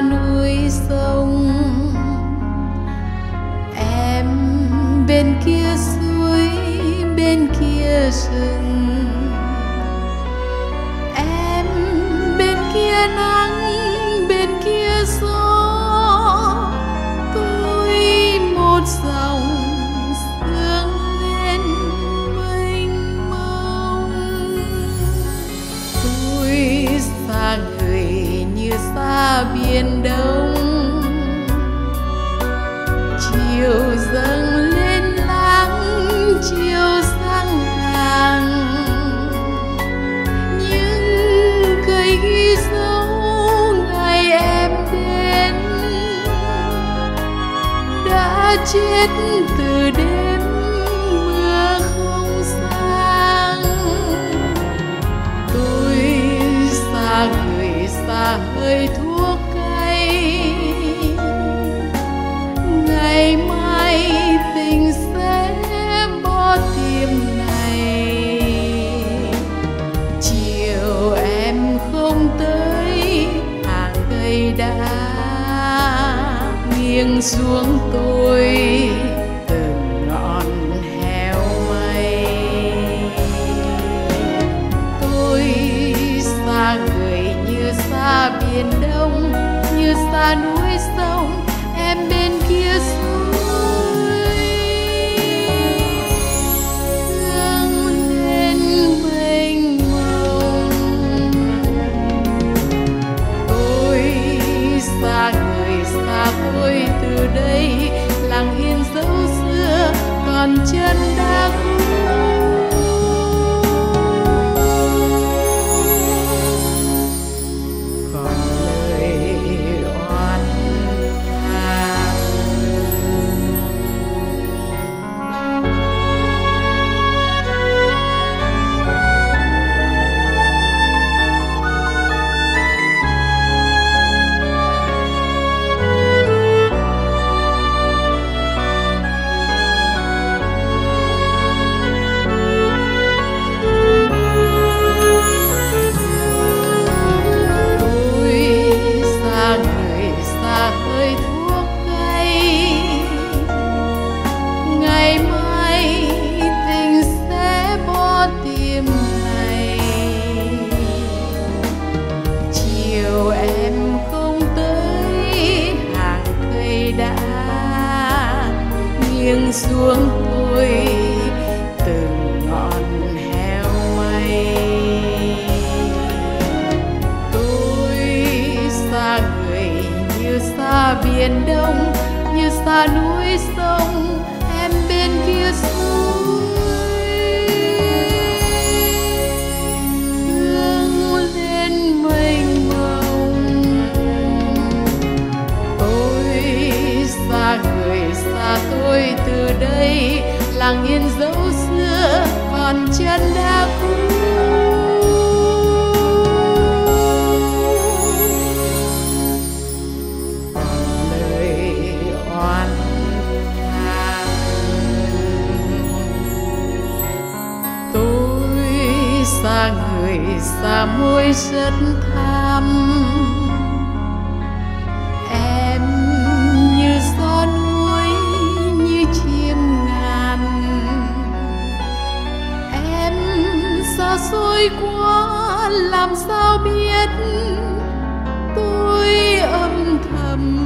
núi sông. Em bên kia suối bên kia rừng. Chết nghiêng xuống tôi, từng ngọn heo mây. Tôi xa người như xa biển đông, như xa núi sông, em bên kia suối xưa còn chân đã như núi sông, em bên kia suối. Hương lên mênh mông tôi xa người xa tôi từ đây, làng yên dấu xưa, còn chân đã cũ. Người xa môi rất thắm. Em như gió núi, như chim ngàn. Em xa xôi quá, làm sao biết? Tôi âm thầm